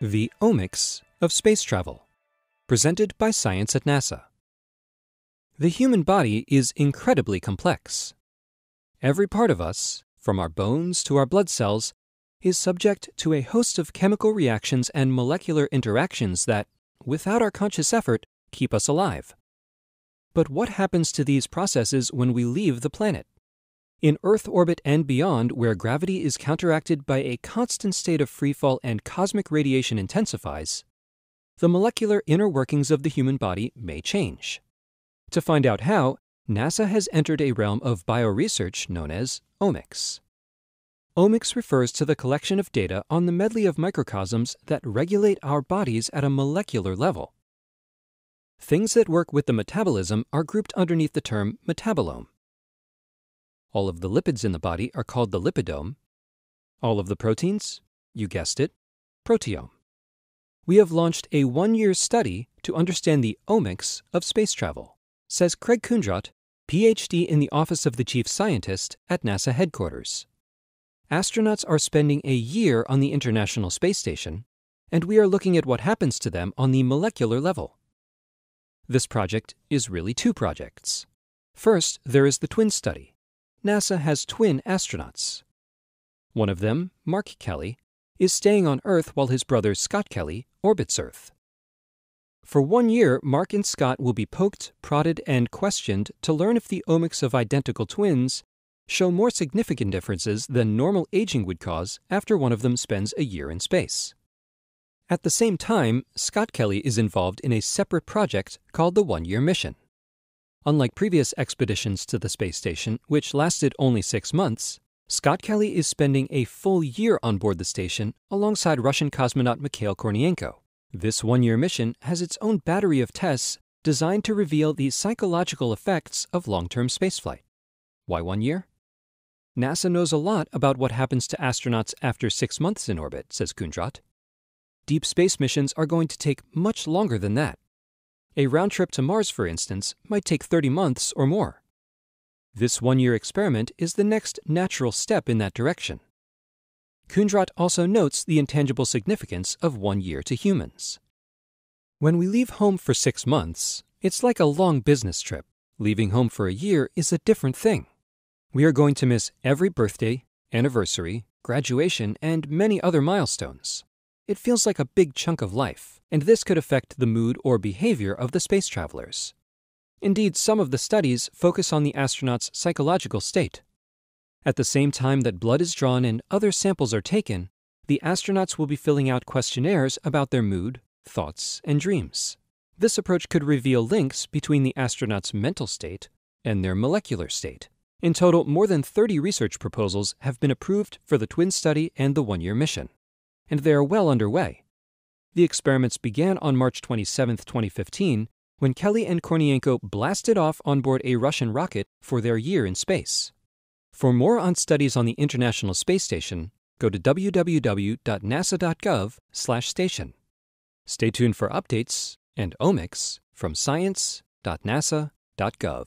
The Omics of Space Travel, presented by Science at NASA. The human body is incredibly complex. Every part of us, from our bones to our blood cells, is subject to a host of chemical reactions and molecular interactions that, without our conscious effort, keep us alive. But what happens to these processes when we leave the planet? In Earth orbit and beyond, where gravity is counteracted by a constant state of freefall and cosmic radiation intensifies, the molecular inner workings of the human body may change. To find out how, NASA has entered a realm of bioresearch known as omics. Omics refers to the collection of data on the medley of microcosms that regulate our bodies at a molecular level. Things that work with the metabolism are grouped underneath the term metabolome. All of the lipids in the body are called the lipidome. All of the proteins, you guessed it, proteome. We have launched a one year study to understand the omics of space travel, says Craig Kundrot, PhD in the Office of the Chief Scientist at NASA headquarters. Astronauts are spending a year on the International Space Station, and we are looking at what happens to them on the molecular level. This project is really two projects. First, there is the twin study, NASA has twin astronauts. One of them, Mark Kelly, is staying on Earth while his brother Scott Kelly orbits Earth. For one year, Mark and Scott will be poked, prodded, and questioned to learn if the omics of identical twins show more significant differences than normal aging would cause after one of them spends a year in space. At the same time, Scott Kelly is involved in a separate project called the One Year Mission. Unlike previous expeditions to the space station, which lasted only six months, Scott Kelly is spending a full year on board the station alongside Russian cosmonaut Mikhail Kornienko. This one year mission has its own battery of tests designed to reveal the psychological effects of long term spaceflight. Why one year? NASA knows a lot about what happens to astronauts after six months in orbit, says Kundrot. Deep space missions are going to take much longer than that. A round trip to Mars, for instance, might take 30 months or more. This one year experiment is the next natural step in that direction. Kundrot also notes the intangible significance of one year to humans. When we leave home for six months, it's like a long business trip. Leaving home for a year is a different thing. We are going to miss every birthday, anniversary, graduation, and many other milestones. It feels like a big chunk of life and this could affect the mood or behavior of the space travelers. Indeed, some of the studies focus on the astronaut's psychological state. At the same time that blood is drawn and other samples are taken, the astronauts will be filling out questionnaires about their mood, thoughts, and dreams. This approach could reveal links between the astronaut's mental state and their molecular state. In total, more than 30 research proposals have been approved for the twin study and the one year mission, and they are well underway. The experiments began on March 27, 2015, when Kelly and Kornienko blasted off on board a Russian rocket for their year in space. For more on studies on the International Space Station, go to www.nasa.gov/station. Stay tuned for updates and omics from science.nasa.gov.